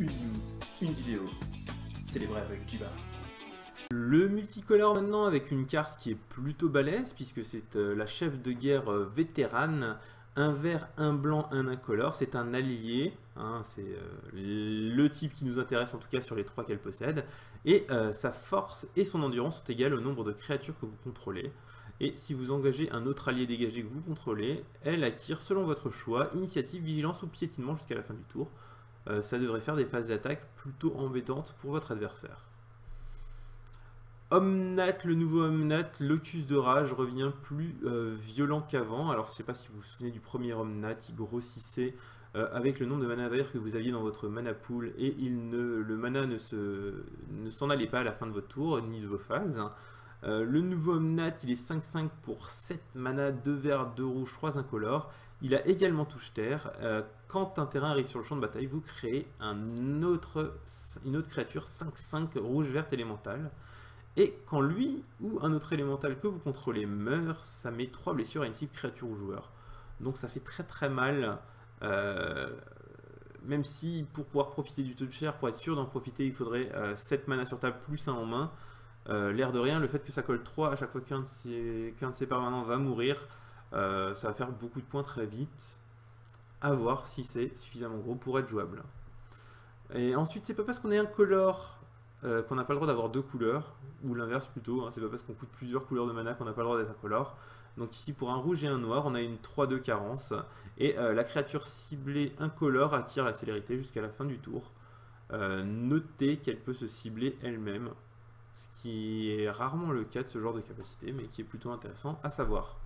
une news, une vidéo, célébrée avec Jiba. Le multicolore maintenant avec une carte qui est plutôt balèze puisque c'est euh, la chef de guerre euh, vétérane, un vert, un blanc, un incolore, c'est un allié, hein, c'est euh, le type qui nous intéresse en tout cas sur les trois qu'elle possède, et sa force et son endurance sont égales au nombre de créatures que vous contrôlez. Et si vous engagez un autre allié dégagé que vous contrôlez, elle acquiert selon votre choix, initiative, vigilance ou piétinement jusqu'à la fin du tour. Euh, ça devrait faire des phases d'attaque plutôt embêtantes pour votre adversaire. Omnat, le nouveau Omnat, Locus de Rage, revient plus euh, violent qu'avant. Alors, je ne sais pas si vous vous souvenez du premier Omnat, il grossissait euh, avec le nombre de mana vert que vous aviez dans votre mana pool et le mana ne s'en allait pas à la fin de votre tour, ni de vos phases. Le nouveau Omnat, il est 5-5 pour 7 mana, 2 verts, 2 rouges, 3 incolores. Il a également touche terre. Euh, quand un terrain arrive sur le champ de bataille, vous créez une autre créature 5-5 rouge verte élémentale. Et quand lui ou un autre élémental que vous contrôlez meurt, ça met 3 blessures à une cible créature ou joueur. Donc ça fait très très mal. Euh, même si pour pouvoir profiter du touch chair, pour être sûr d'en profiter, il faudrait 7 euh, mana sur table plus 1 en main. L'air de rien, le fait que ça colle 3 à chaque fois qu'un de, ses permanents va mourir, euh, ça va faire beaucoup de points très vite. À voir si c'est suffisamment gros pour être jouable. Et ensuite, c'est pas parce qu'on est incolore euh, qu'on n'a pas le droit d'avoir deux couleurs, ou l'inverse plutôt, hein. c'est pas parce qu'on coûte plusieurs couleurs de mana qu'on n'a pas le droit d'être incolore. Donc ici, pour un rouge et un noir, on a une 3-2 carence, et euh, la créature ciblée incolore acquiert la célérité jusqu'à la fin du tour. notez qu'elle peut se cibler elle-même, ce qui est rarement le cas de ce genre de capacité, mais qui est plutôt intéressant à savoir.